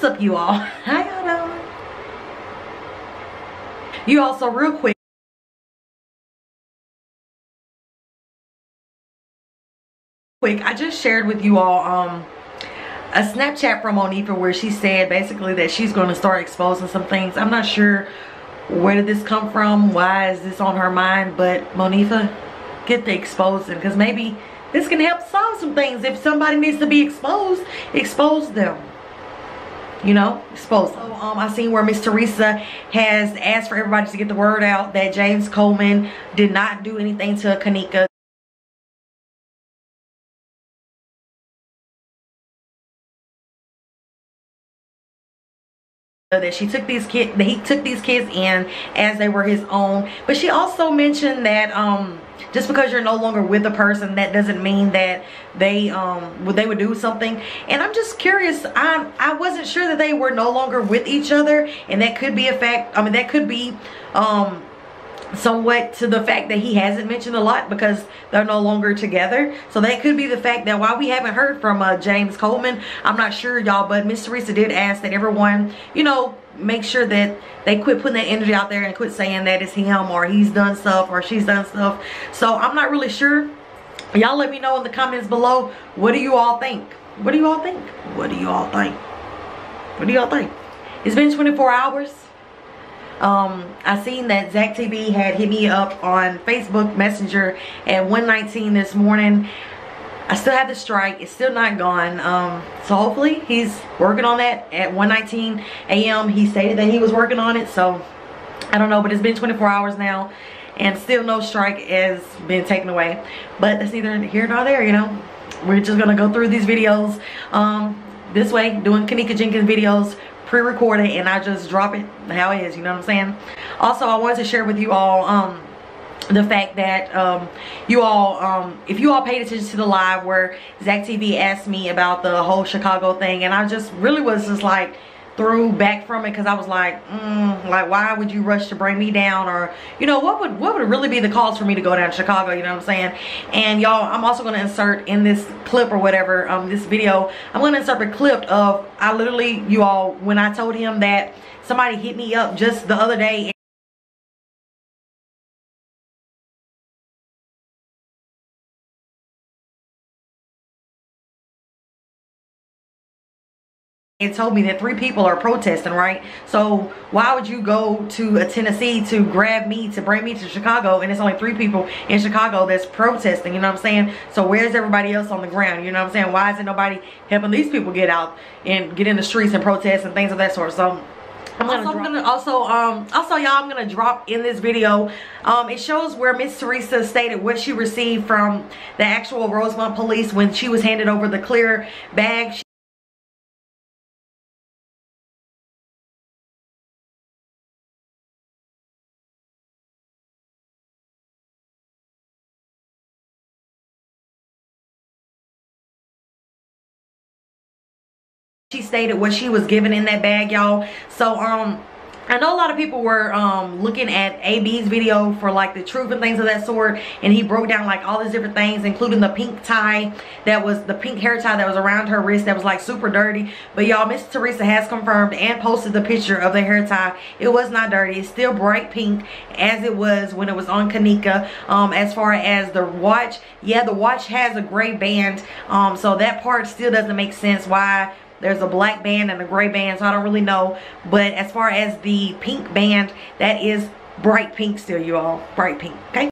What's up, you all? How y'all? You also, real quick, quick, I just shared with you all um a Snapchat from Monifah where she said basically that she's going to start exposing some things. I'm not sure where did this come from, why is this on her mind, but Monifah, get the exposing because maybe this can help solve some things. If somebody needs to be exposed, expose them you know, expose them. So, um, I seen where Miss Teresa has asked for everybody to get the word out that James Coleman did not do anything to Kenneka. That she took these kids he took these kids in as they were his own. But she also mentioned that um just because you're no longer with a person that doesn't mean that they um would they would do something. And i'm just curious i i wasn't sure that they were no longer with each other and that could be a fact i mean that could be um somewhat to the fact that he hasn't mentioned a lot because they're no longer together. So that could be the fact that while we haven't heard from uh, James Coleman I'm not sure y'all but Miss Teresa did ask that everyone you know make sure that they quit putting that energy out there and quit saying that it's him or he's done stuff or she's done stuff. So I'm not really sure. Y'all let me know in the comments below. What do you all think? What do you all think? What do you all think? What do y'all think? It's been 24 hours um, I seen that Zack TV had hit me up on Facebook Messenger at 119 this morning. I still have the strike. It's still not gone. Um, so hopefully he's working on that at 119 a.m. He stated that he was working on it. So I don't know, but it's been 24 hours now and still no strike has been taken away. But that's neither here nor there, you know. We're just going to go through these videos um, this way, doing Kenneka Jenkins videos pre-recorded and I just drop it how it is, you know what I'm saying? Also, I wanted to share with you all um, the fact that um, you all, um, if you all paid attention to the live where Zack TV asked me about the whole Chicago thing and I just really was just like, threw back from it because I was like, mm, like why would you rush to bring me down or you know what would what would really be the cause for me to go down to Chicago? You know what I'm saying? And y'all, I'm also gonna insert in this clip or whatever, um, this video, I'm gonna insert a clip of I literally you all when I told him that somebody hit me up just the other day. It told me that three people are protesting, right? So why would you go to a Tennessee to grab me to bring me to Chicago and it's only three people in Chicago that's protesting, you know what I'm saying? So where's everybody else on the ground, you know what I'm saying? Why isn't nobody helping these people get out and get in the streets and protest and things of that sort? So I'm also gonna also um also y'all I'm gonna drop in this video um it shows where Miss Teresa stated what she received from the actual Rosemont police when she was handed over the clear bag she stated what she was given in that bag y'all. So um I know a lot of people were um, looking at AB's video for like the truth and things of that sort and he broke down like all these different things including the pink tie that was the pink hair tie that was around her wrist that was like super dirty. But y'all Miss Teresa has confirmed and posted the picture of the hair tie. It was not dirty. It's still bright pink as it was when it was on Kenneka. Um, as far as the watch yeah the watch has a gray band. Um, so that part still doesn't make sense why there's a black band and a gray band, so I don't really know. But as far as the pink band, that is bright pink still, you all. Bright pink, okay?